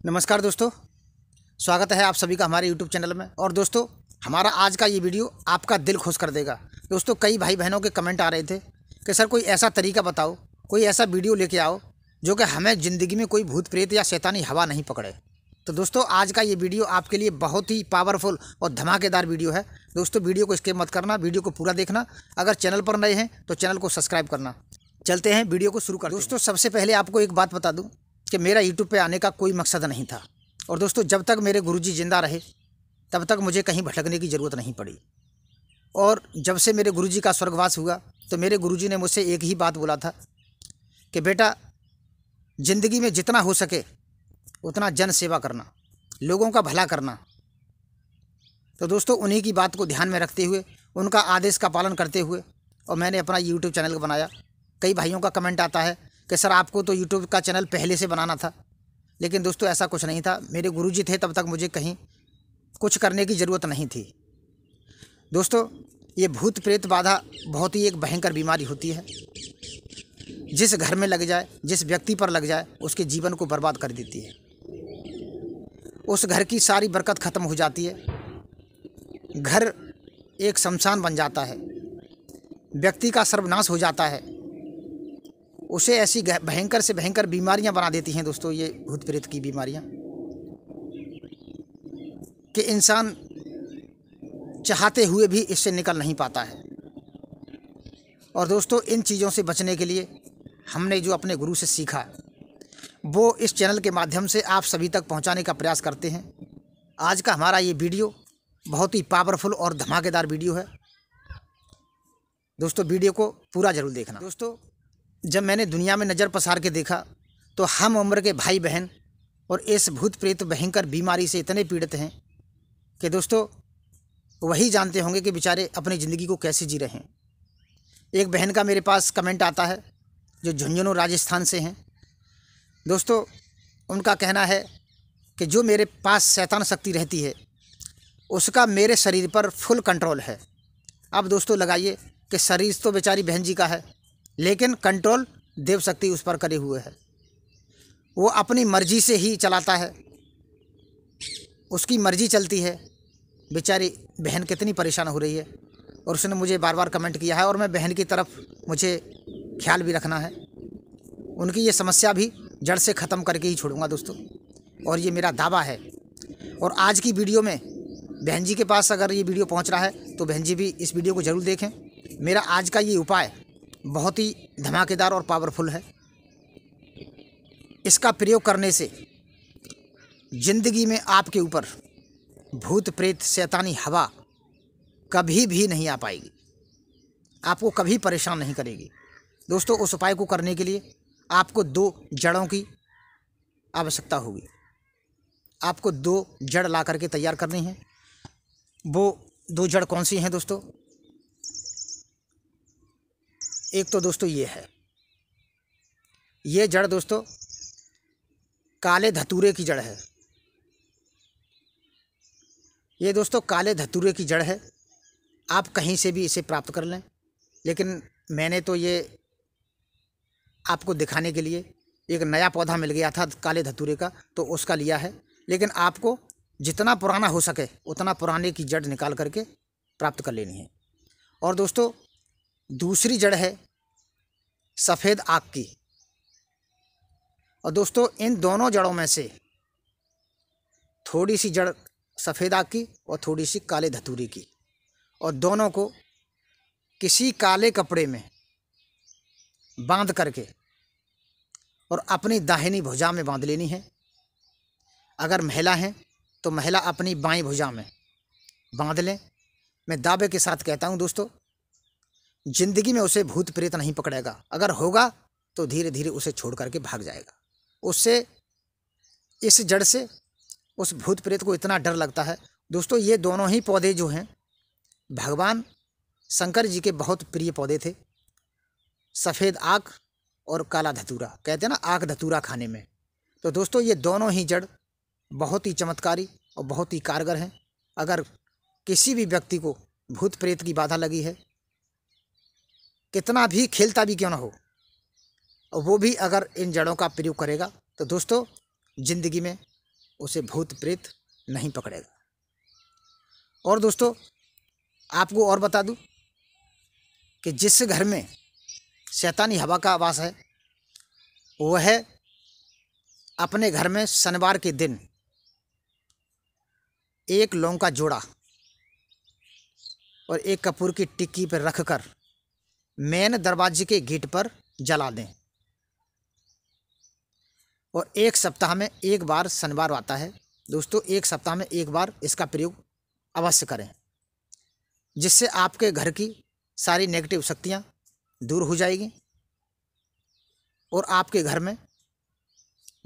नमस्कार दोस्तों, स्वागत है आप सभी का हमारे यूट्यूब चैनल में। और दोस्तों, हमारा आज का ये वीडियो आपका दिल खुश कर देगा। दोस्तों, कई भाई बहनों के कमेंट आ रहे थे कि, सर, कोई ऐसा तरीका बताओ, कोई ऐसा वीडियो लेके आओ, जो कि हमें ज़िंदगी में कोई भूत, प्रेत या शैतानी हवा नहीं पकड़े। तो दोस्तों, आज का ये वीडियो आपके लिए बहुत ही पावरफुल और धमाकेदार वीडियो है। दोस्तों, वीडियो को स्किप मत करना, वीडियो को पूरा देखना। अगर चैनल पर नए हैं तो चैनल को सब्सक्राइब करना। चलते हैं वीडियो को शुरू कर दोस्तों, सबसे पहले आपको एक बात बता दूँ कि मेरा यूट्यूब पे आने का कोई मकसद नहीं था। और दोस्तों, जब तक मेरे गुरुजी ज़िंदा रहे, तब तक मुझे कहीं भटकने की ज़रूरत नहीं पड़ी। और जब से मेरे गुरुजी का स्वर्गवास हुआ तो मेरे गुरुजी ने मुझसे एक ही बात बोला था कि, बेटा, ज़िंदगी में जितना हो सके, उतना जन सेवा करना, लोगों का भला करना। तो दोस्तों, उन्हीं की बात को ध्यान में रखते हुए, उनका आदेश का पालन करते हुए, और मैंने अपना यूट्यूब चैनल बनाया। कई भाइयों का कमेंट आता है कि सर आपको तो यूट्यूब का चैनल पहले से बनाना था। लेकिन दोस्तों ऐसा कुछ नहीं था। मेरे गुरुजी थे तब तक मुझे कहीं कुछ करने की ज़रूरत नहीं थी। दोस्तों, ये भूत प्रेत बाधा बहुत ही एक भयंकर बीमारी होती है। जिस घर में लग जाए, जिस व्यक्ति पर लग जाए, उसके जीवन को बर्बाद कर देती है। उस घर की सारी बरकत ख़त्म हो जाती है। घर एक शमशान बन जाता है। व्यक्ति का सर्वनाश हो जाता है। उसे ऐसी भयंकर से भयंकर बीमारियाँ बना देती हैं दोस्तों, ये भूत प्रेत की बीमारियाँ। कि इंसान चाहते हुए भी इससे निकल नहीं पाता है। और दोस्तों, इन चीज़ों से बचने के लिए हमने जो अपने गुरु से सीखा, वो इस चैनल के माध्यम से आप सभी तक पहुँचाने का प्रयास करते हैं। आज का हमारा ये वीडियो बहुत ही पावरफुल और धमाकेदार वीडियो है। दोस्तों, वीडियो को पूरा ज़रूर देखना। दोस्तों जब मैंने दुनिया में नज़र पसार के देखा तो हम उम्र के भाई बहन और इस भूत प्रेत भयंकर बीमारी से इतने पीड़ित हैं कि दोस्तों, वही जानते होंगे कि बेचारे अपनी ज़िंदगी को कैसे जी रहे हैं। एक बहन का मेरे पास कमेंट आता है, जो झुंझुनू राजस्थान से हैं। दोस्तों, उनका कहना है कि जो मेरे पास शैतान शक्ति रहती है, उसका मेरे शरीर पर फुल कंट्रोल है। अब दोस्तों, लगाइए कि शरीर तो बेचारी बहन जी का है लेकिन कंट्रोल देव शक्ति उस पर करे हुए है। वो अपनी मर्ज़ी से ही चलाता है। उसकी मर्ज़ी चलती है। बेचारी बहन कितनी परेशान हो रही है। और उसने मुझे बार बार कमेंट किया है और मैं बहन की तरफ़ मुझे ख्याल भी रखना है। उनकी ये समस्या भी जड़ से ख़त्म करके ही छोड़ूँगा दोस्तों। और ये मेरा दावा है। और आज की वीडियो में बहन जी के पास अगर ये वीडियो पहुँच रहा है तो बहन जी भी इस वीडियो को ज़रूर देखें। मेरा आज का ये उपाय बहुत ही धमाकेदार और पावरफुल है। इसका प्रयोग करने से ज़िंदगी में आपके ऊपर भूत, प्रेत, शैतानी हवा कभी भी नहीं आ पाएगी। आपको कभी परेशान नहीं करेगी। दोस्तों, उस उपाय को करने के लिए आपको दो जड़ों की आवश्यकता होगी। आपको दो जड़ ला करके तैयार करनी है। वो दो जड़ कौन सी हैं दोस्तों? एक तो दोस्तों ये है। ये जड़ दोस्तों, काले धतूरे की जड़ है। ये दोस्तों, काले धतूरे की जड़ है। आप कहीं से भी इसे प्राप्त कर लें। लेकिन मैंने तो ये आपको दिखाने के लिए एक नया पौधा मिल गया था काले धतूरे का तो उसका लिया है। लेकिन आपको जितना पुराना हो सके, उतना पुराने की जड़ निकाल करके प्राप्त कर लेनी है। और दोस्तों दूसरी जड़ है सफ़ेद आग की। और दोस्तों, इन दोनों जड़ों में से थोड़ी सी जड़ सफ़ेद आग की और थोड़ी सी काले धतूरी की। और दोनों को किसी काले कपड़े में बाँध करके और अपनी दाहिनी भुजा में बाँध लेनी है। अगर महिला हैं तो महिला अपनी बाई भुजा में बाँध लें। मैं दावे के साथ कहता हूँ, दोस्तों ज़िंदगी में उसे भूत प्रेत नहीं पकड़ेगा। अगर होगा तो धीरे धीरे उसे छोड़ करके भाग जाएगा। उससे, इस जड़ से, उस भूत प्रेत को इतना डर लगता है। दोस्तों, ये दोनों ही पौधे जो हैं, भगवान शंकर जी के बहुत प्रिय पौधे थे। सफ़ेद आँख और काला धतूरा, कहते हैं ना आँख धतूरा खाने में। तो दोस्तों, ये दोनों ही जड़ बहुत ही चमत्कारी और बहुत ही कारगर हैं। अगर किसी भी व्यक्ति को भूत प्रेत की बाधा लगी है कितना भी खेलता भी क्यों ना हो वो भी अगर इन जड़ों का प्रयोग करेगा तो दोस्तों, ज़िंदगी में उसे भूत प्रेत नहीं पकड़ेगा। और दोस्तों, आपको और बता दूँ कि जिस घर में शैतानी हवा का आवास है, वह अपने घर में शनिवार के दिन एक लौंग का जोड़ा और एक कपूर की टिक्की पर रखकर मेन दरवाजे के गेट पर जला दें। और एक सप्ताह में एक बार शनिवार आता है। दोस्तों, एक सप्ताह में एक बार इसका प्रयोग अवश्य करें, जिससे आपके घर की सारी नेगेटिव शक्तियाँ दूर हो जाएगी और आपके घर में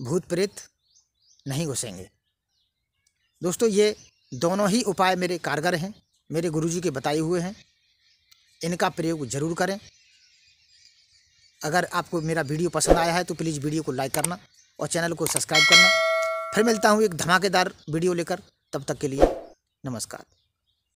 भूत प्रेत नहीं घुसेंगे। दोस्तों, ये दोनों ही उपाय मेरे कारगर हैं, मेरे गुरुजी के बताए हुए हैं। इनका प्रयोग ज़रूर करें। अगर आपको मेरा वीडियो पसंद आया है तो प्लीज़ वीडियो को लाइक करना और चैनल को सब्सक्राइब करना। फिर मिलता हूँ एक धमाकेदार वीडियो लेकर। तब तक के लिए नमस्कार।